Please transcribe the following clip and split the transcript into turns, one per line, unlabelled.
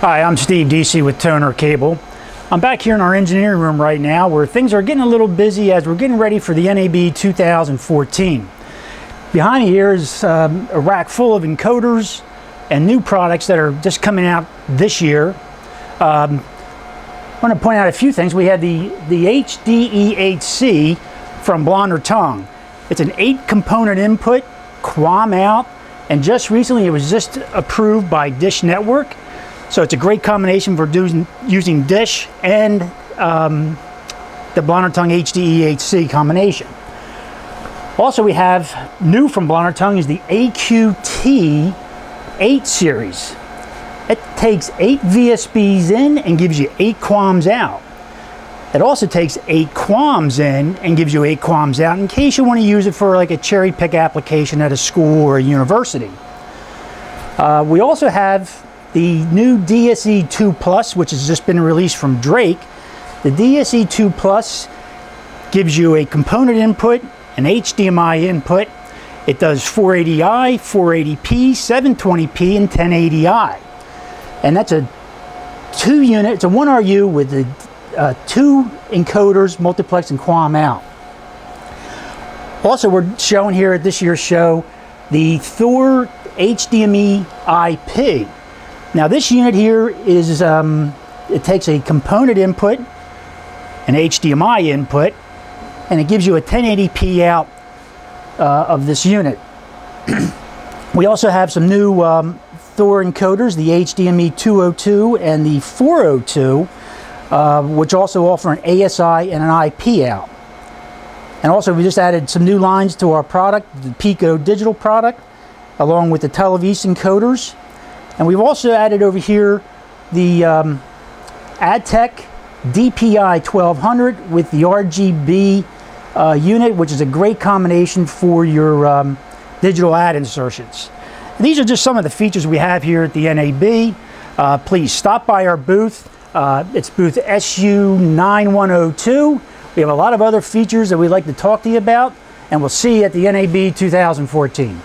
Hi, I'm Steve Deasey with Toner Cable. I'm back here in our engineering room right now where things are getting a little busy as we're getting ready for the NAB 2014. Behind me here is um, a rack full of encoders and new products that are just coming out this year. Um, I want to point out a few things. We had the, the HDE8C from Blonder Tongue. It's an eight component input, QAM out, and just recently it was just approved by Dish Network so it's a great combination for using dish and um, the Blonder Tongue HDE8C combination. Also we have new from Blonder Tongue is the AQT 8 series. It takes 8 VSBs in and gives you 8 QAMs out. It also takes 8 QAMs in and gives you 8 QAMs out in case you want to use it for like a cherry pick application at a school or a university. Uh, we also have the new DSE2 Plus, which has just been released from Drake, the DSE2 Plus gives you a component input, an HDMI input. It does 480i, 480p, 720p, and 1080i. And that's a two unit, it's a 1RU with the uh, two encoders, multiplex and QAM out. Also, we're showing here at this year's show the Thor HDME IP. Now this unit here is, um, it takes a component input, an HDMI input, and it gives you a 1080p out uh, of this unit. we also have some new um, Thor encoders, the HDME 202 and the 402, uh, which also offer an ASI and an IP out. And also we just added some new lines to our product, the Pico digital product, along with the Televis encoders and we've also added over here the um, Adtec DPI 1200 with the RGB uh, unit, which is a great combination for your um, digital ad insertions. And these are just some of the features we have here at the NAB. Uh, please stop by our booth. Uh, it's booth SU9102. We have a lot of other features that we'd like to talk to you about, and we'll see you at the NAB 2014.